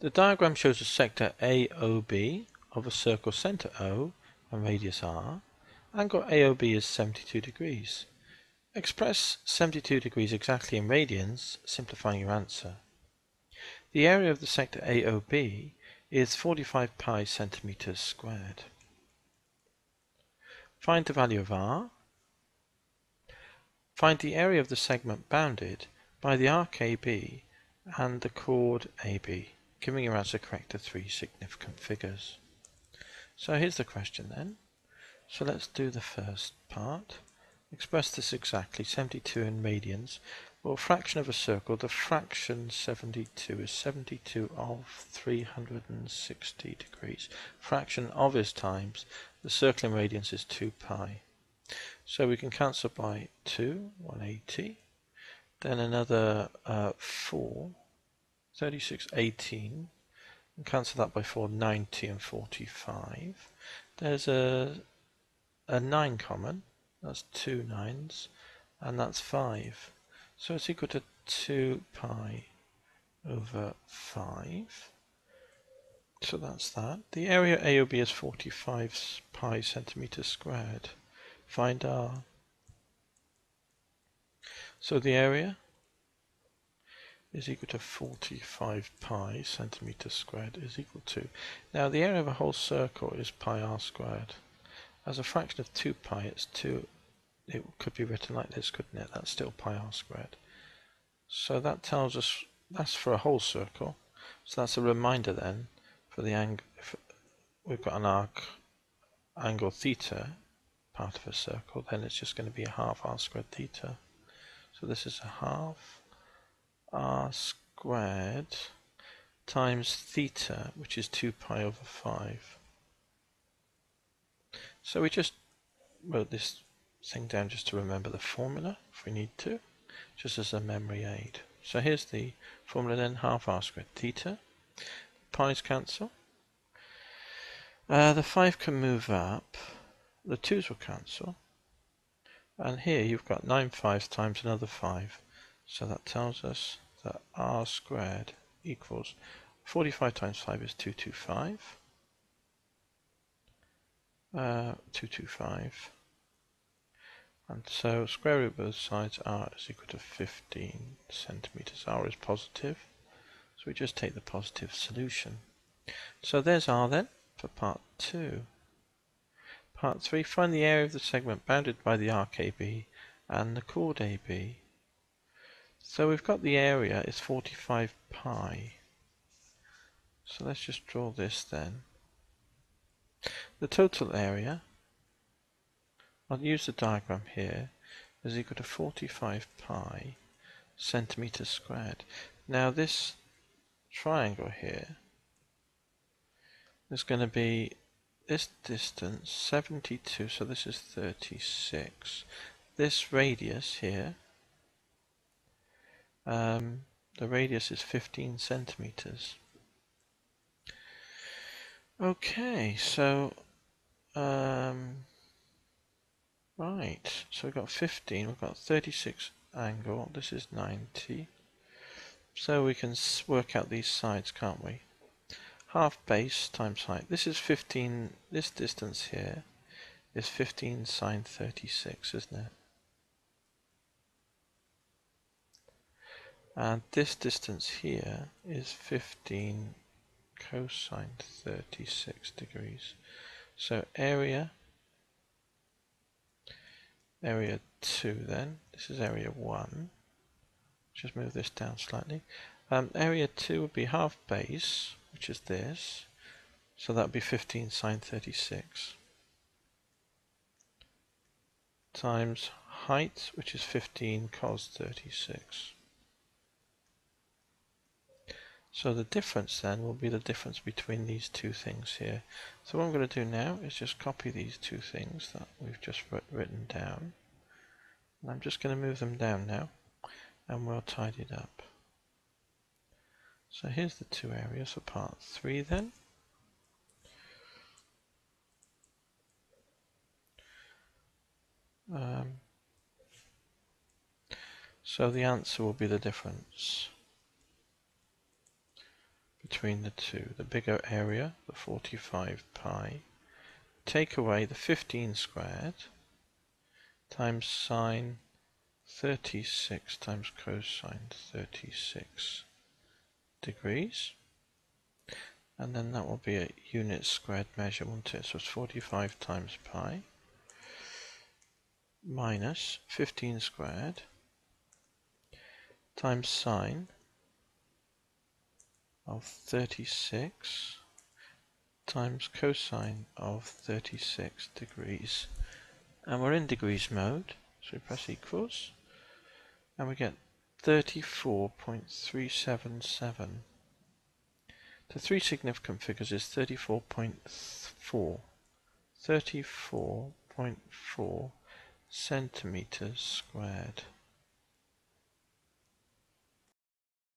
The diagram shows a sector AOB of a circle center O and radius R. Angle AOB is 72 degrees. Express 72 degrees exactly in radians, simplifying your answer. The area of the sector AOB is 45 pi centimeters squared. Find the value of R. Find the area of the segment bounded by the arc AB and the chord AB, giving your answer correct to three significant figures. So here's the question then. So let's do the first part. Express this exactly, 72 in radians. Well, fraction of a circle, the fraction 72 is 72 of 360 degrees. Fraction of is times, the circle in radians is 2 pi. So we can cancel by 2, 180. Then another uh, 4, 36, 18. And cancel that by 4, 90 and 45. There's a, a 9 common. That's two nines. And that's 5. So it's equal to 2 pi over 5. So that's that. The area AOB is 45 pi centimeters squared. Find R. So the area is equal to 45 pi centimeters squared is equal to. Now the area of a whole circle is pi r squared. As a fraction of 2 pi it's 2, it could be written like this couldn't it? That's still pi r squared. So that tells us that's for a whole circle. So that's a reminder then for the angle, if we've got an arc angle theta part of a circle, then it's just going to be a half r squared theta. So this is a half r squared times theta, which is 2 pi over 5. So we just wrote this thing down just to remember the formula if we need to, just as a memory aid. So here's the formula then, half r squared theta. Pi's cancel. Uh, the 5 can move up. The 2's will cancel. And here you've got 9 fives times another 5. So that tells us that r squared equals 45 times 5 is 225. Uh, 225. And so square root of both sides r is equal to 15 centimeters. r is positive. So we just take the positive solution. So there's r then for part 2. Part 3, find the area of the segment bounded by the arc AB and the chord AB. So we've got the area is 45 pi. So let's just draw this then. The total area, I'll use the diagram here, is equal to 45 pi centimeters squared. Now this triangle here is going to be this distance 72 so this is 36 this radius here um, the radius is 15 centimeters okay so um, right so we've got 15 we've got 36 angle this is 90 so we can work out these sides can't we half base times height. This is 15, this distance here is 15 sine 36, isn't it? And this distance here is 15 cosine 36 degrees. So area, area 2 then, this is area 1. Just move this down slightly. Um, area 2 would be half base, which is this. So that would be 15 sine 36 times height, which is 15 cos 36. So the difference then will be the difference between these two things here. So what I'm going to do now is just copy these two things that we've just written down. And I'm just going to move them down now and we'll tidy it up. So here's the two areas for part three then. Um, so the answer will be the difference between the two. The bigger area, the 45 pi, take away the 15 squared times sine 36 times cosine 36 degrees. And then that will be a unit squared measure won't it? So it's 45 times pi minus 15 squared times sine of 36 times cosine of 36 degrees. And we're in degrees mode so we press equals and we get 34.377 the three significant figures is 34.4 34.4 centimeters squared